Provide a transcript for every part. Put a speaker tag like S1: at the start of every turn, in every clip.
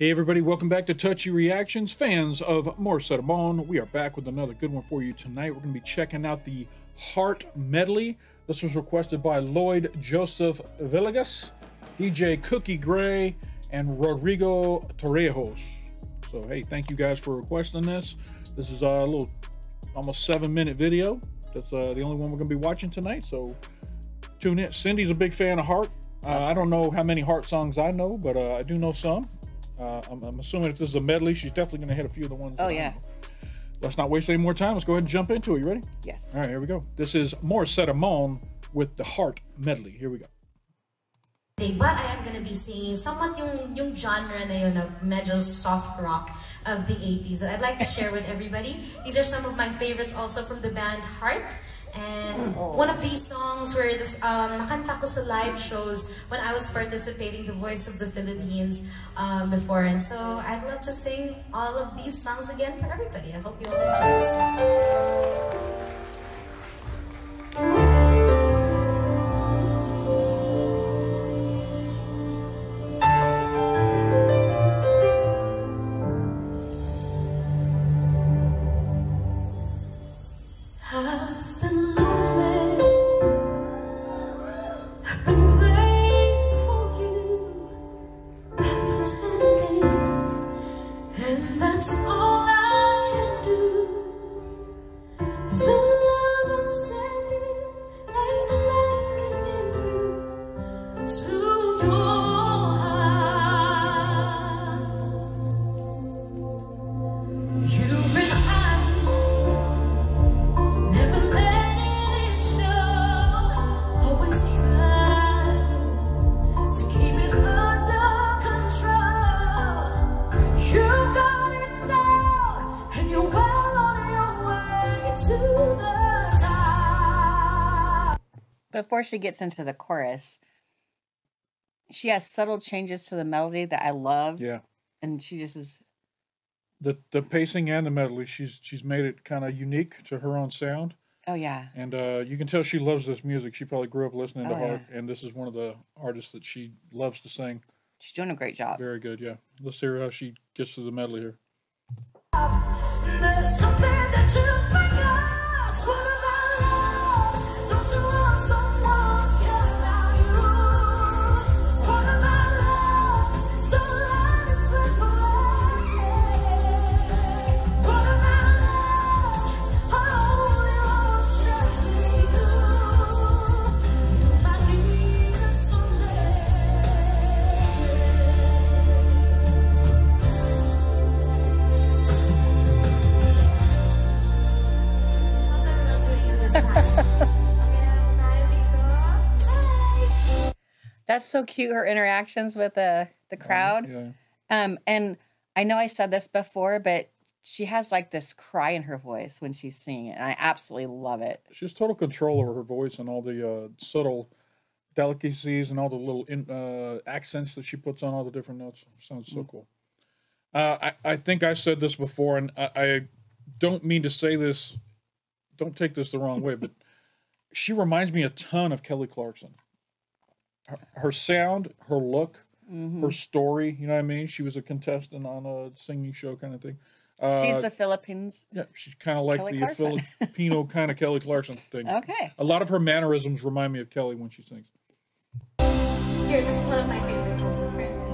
S1: Hey everybody, welcome back to Touchy Reactions. Fans of Morissette Amon, we are back with another good one for you tonight. We're going to be checking out the Heart Medley. This was requested by Lloyd Joseph Villegas, DJ Cookie Gray, and Rodrigo Torrejos. So hey, thank you guys for requesting this. This is a little, almost seven minute video. That's uh, the only one we're going to be watching tonight. So tune in. Cindy's a big fan of Heart. Uh, I don't know how many Heart songs I know, but uh, I do know some. Uh, I'm, I'm, assuming if this is a medley, she's definitely going to hit a few of the ones.
S2: Oh, yeah.
S1: Let's not waste any more time. Let's go ahead and jump into it. You ready?
S2: Yes.
S1: All right, here we go. This is Morissette Amon with the Heart Medley. Here we go.
S3: But I am gonna be singing somewhat yung, yung genre na yun of medyo soft rock of the 80s that I'd like to share with everybody. These are some of my favorites also from the band Heart. And one of these songs where this, um, nakanta ko sa live shows when I was participating The Voice of the Philippines um, before. And so I'd love to sing all of these songs again for everybody. I hope you all enjoy this.
S2: Before she gets into the chorus, she has subtle changes to the melody that I love.
S1: Yeah.
S2: And she just is
S1: the the pacing and the melody, she's she's made it kind of unique to her own sound.
S2: Oh yeah.
S1: And uh, you can tell she loves this music. She probably grew up listening to
S2: oh,
S1: Heart,
S2: yeah.
S1: and this is one of the artists that she loves to sing.
S2: She's doing a great job.
S1: Very good, yeah. Let's hear how she gets to the medley here.
S2: That's so cute. Her interactions with the the crowd.
S1: yeah.
S2: Um, and I know I said this before, but she has like this cry in her voice when she's singing it, and I absolutely love it.
S1: She has total control over her voice and all the uh, subtle delicacies and all the little in, uh, accents that she puts on all the different notes. Sounds so cool. Uh, I, I think I said this before, and I, I don't mean to say this. Don't take this the wrong way, but she reminds me a ton of Kelly Clarkson. Her, her sound, her look,
S2: Mhm.
S1: her story. You know what I mean? She was a contestant on a singing show kind of thing. Uh,
S2: she's the Philippines.
S1: yeah, she's kind of like
S2: Kelly
S1: the
S2: Clarkson.
S1: Filipino kind of Kelly Clarkson thing.
S2: Okay.
S1: A lot of her mannerisms remind me of Kelly when she sings.
S3: Here, this is one of my favorites also currently.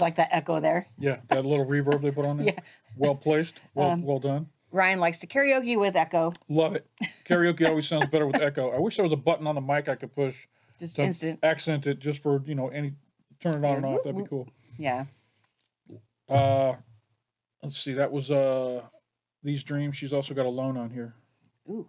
S2: Like that echo there.
S1: Yeah, that little reverb they put on there.
S2: Yeah.
S1: Well placed. Well, well done.
S2: Ryan likes to karaoke with echo.
S1: Love it. Karaoke always sounds better with echo. I wish there was a button on the mic I could push
S2: Just
S1: to
S2: instant.
S1: accent it just for you know any turn it on and off. That'd be cool.
S2: Yeah.
S1: Uh, let's see. That was uh, these dreams. She's also got Alone on here.
S2: Ooh.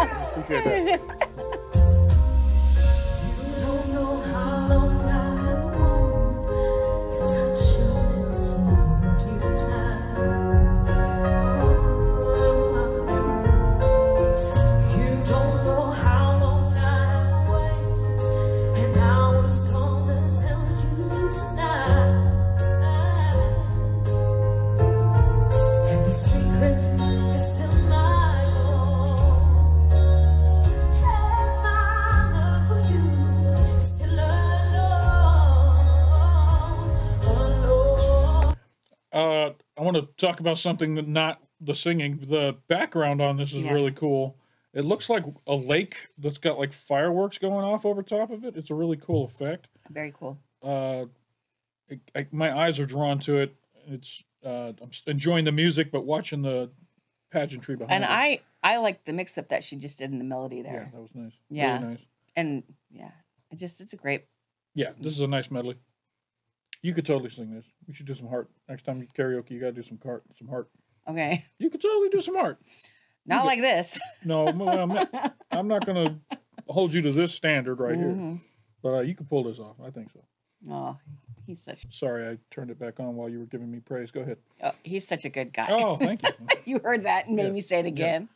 S1: Oh, thank
S4: to
S1: talk about something that not the singing. The background on this is
S2: Yeah.
S1: really cool. It looks like a lake that's got like fireworks going off over top of it. It's a really cool effect.
S2: Very cool.
S1: Uh, it, I, my eyes are drawn to it. It's uh, I'm enjoying the music, but watching the pageantry behind
S2: And
S1: it.
S2: I I like the mix up that she just did in the melody there.
S1: yeah, that was nice.
S2: Yeah.
S1: really nice.
S2: And yeah, it just it's a great
S1: Yeah, this is a nice medley. You could totally sing this. We should do some heart next time you karaoke. You got to do some cart, some heart.
S2: okay.
S1: You could totally do some heart.
S2: Not like this.
S1: No, I'm not, I'm not going to hold you to this standard right
S2: Mm-hmm.
S1: here. But uh, you could pull this off. I think so.
S2: Oh, he's such
S1: Sorry, I turned it back on while you were giving me praise. Go ahead.
S2: oh, he's such a good guy.
S1: Oh, thank you.
S2: you heard that and made
S1: Yeah.
S2: me say it again.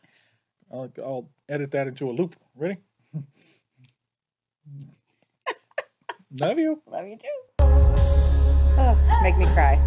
S1: I'll, I'll edit that into a loop. Ready? Love you.
S2: Love you too. Make me cry.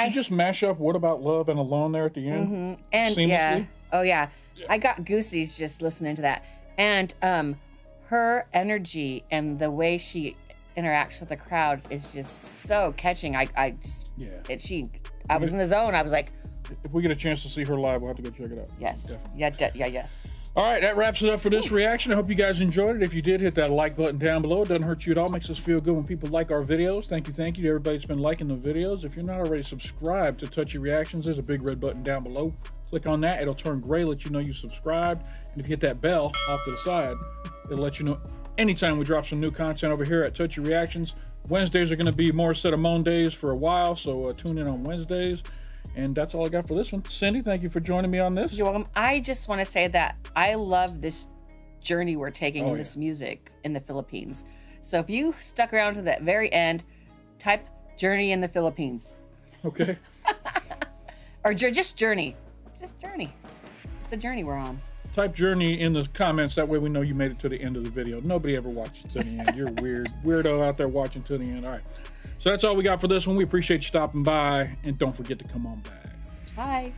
S4: I-
S1: she just mash up "What About Love" and "Alone" there at the end?
S2: And yeah. Oh yeah. I got goosies just listening to that. And um her energy and the way she interacts with the crowd is just so catching. I I just
S1: Yeah.
S2: it she I was in the zone. I was like,
S1: If we get a chance to see her live, we'll have to go check it out.
S2: yes.
S1: Definitely.
S2: Yeah, yeah, yes.
S1: All right, that wraps it up for this reaction. I hope you guys enjoyed it. If you did, hit that like button down below. It doesn't hurt you at all. Makes us feel good when people like our videos. Thank you, thank you to everybody that's been liking the videos. If you're not already subscribed to Touchy Reactions, there's a big red button down below. Click on that. It'll turn gray, let you know you subscribed. And if you hit that bell off to the side, it'll let you know anytime we drop some new content over here at Touchy Reactions. Wednesdays are going to be Morissette Amon days for a while, so uh, tune in on Wednesdays. And that's all I got for this one. Cindy, thank you for joining me on this.
S2: You're welcome. I just want to say that I love this journey we're taking
S1: Oh,
S2: in this music in the Philippines. So if you stuck around to that very end, type "journey in the Philippines"
S1: Okay.
S2: or ju- just "journey," just "journey." It's a journey we're on.
S1: Type journey in the comments. That way we know you made it to the end of the video. Nobody ever watches to the end. You're weird. Weirdo out there watching to the end. All right. So that's all we got for this one. We appreciate you stopping by. And don't forget to come on back.
S2: Bye.